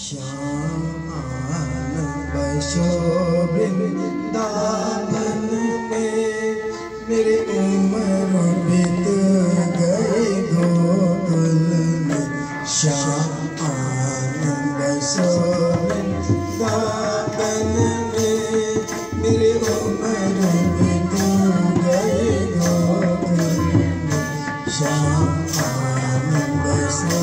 श्याम बसो वृंदावन में मेरी उम्र बीत गई गोकुल में श्याम बसो वृंदावन में मेरी उम्र बीत गई गोकुल में श्याम बसो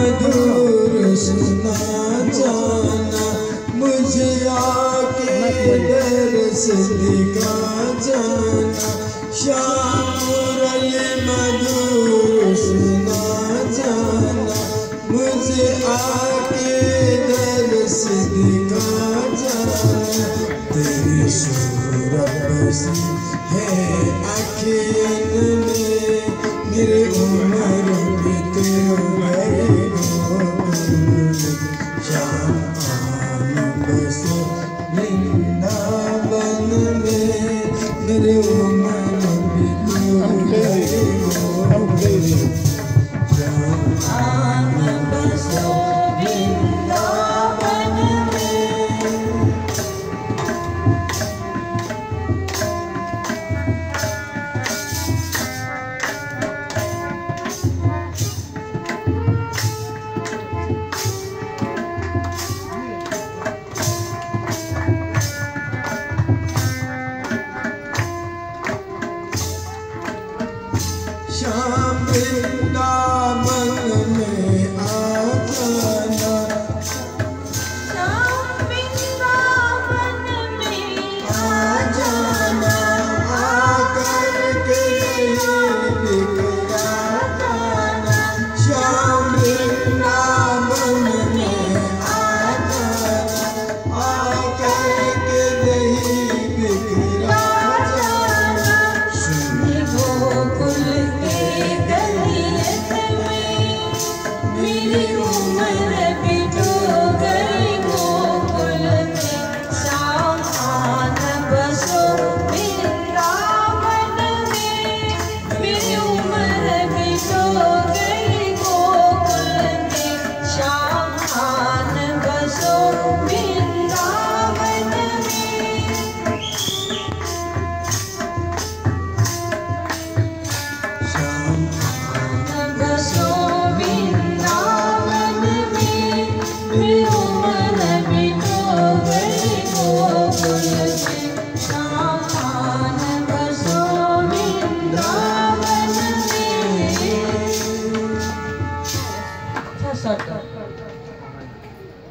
मधुर सुना जाना मुझे आके दर्श दिखा जाना श्याम मधुर सुना जाना मुझे आके दर्श दिखा जाना तेरी सूरत है अखियन मेरे उम्र बीत गए मेरे Shambhala